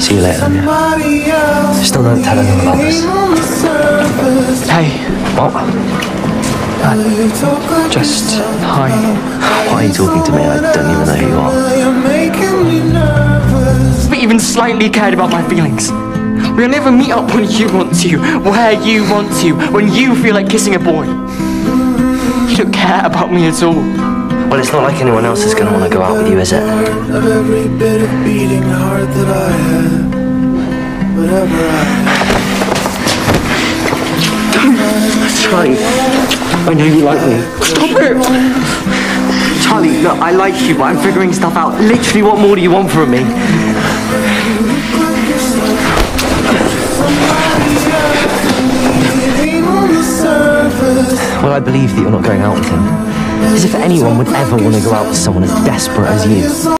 See you later. Yeah. Still don't tell anyone about this. Hey, What? just hi. Why are you talking to me? I don't even know who you are. But even slightly cared about my feelings. We'll never meet up when you want to, where you want to, when you feel like kissing a boy. You don't care about me at all. Well, it's not like anyone else is going to want to go out with you, is it? of every bit of beating heart that I have. Whatever I Charlie, I know you like me. Stop it! Charlie, look, I like you, but I'm figuring stuff out. Literally, what more do you want from me? ain't on the surface. Well, I believe that you're not going out with him. As if anyone would ever want to go out with someone as desperate as you.